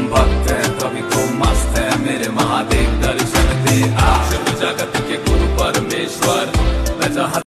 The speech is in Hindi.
हम भक्त हैं, कभी तो मस्त है। मेरे महादेव दर्शन दे आ जगत के गुरु परमेश्वर।